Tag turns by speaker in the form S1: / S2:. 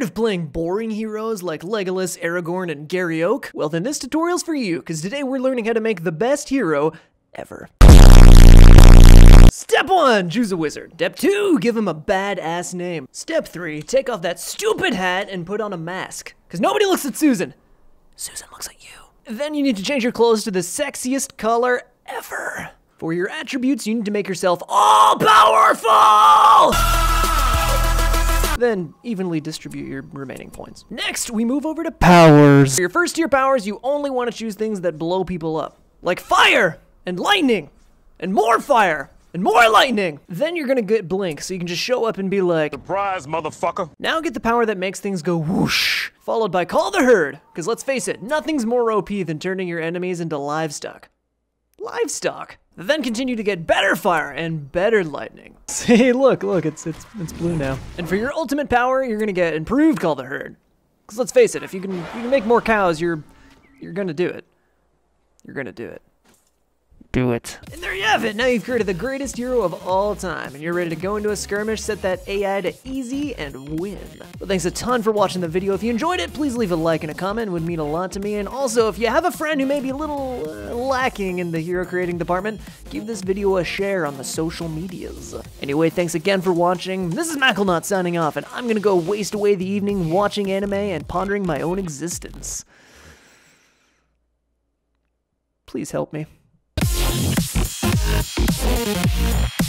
S1: Tired of playing boring heroes like Legolas, Aragorn, and Gary Oak? Well then this tutorial's for you, because today we're learning how to make the best hero ever. Step 1, choose a wizard. Step 2, give him a badass name. Step 3, take off that stupid hat and put on a mask. Because nobody looks at Susan. Susan looks at you. Then you need to change your clothes to the sexiest color ever. For your attributes, you need to make yourself all powerful! Then evenly distribute your remaining points. Next, we move over to powers. For your first tier powers, you only want to choose things that blow people up. Like fire! And lightning! And more fire! And more lightning! Then you're gonna get blink, so you can just show up and be like,
S2: Surprise, motherfucker.
S1: now get the power that makes things go whoosh, followed by call the herd. Because let's face it, nothing's more OP than turning your enemies into livestock. Livestock. Then continue to get better fire and better lightning. See, look, look, it's it's it's blue now. And for your ultimate power, you're gonna get improved call the herd. Because let's face it, if you can you can make more cows, you're you're gonna do it. You're gonna do it.
S3: Do it.
S1: And there you have it. Now you've created the greatest hero of all time, and you're ready to go into a skirmish, set that AI to easy, and win. Well, thanks a ton for watching the video. If you enjoyed it, please leave a like and a comment. It would mean a lot to me. And also, if you have a friend who may be a little uh, lacking in the hero creating department, give this video a share on the social medias. Anyway, thanks again for watching. This is Macklenot signing off, and I'm gonna go waste away the evening watching anime and pondering my own existence. Please help me.
S4: Thank you.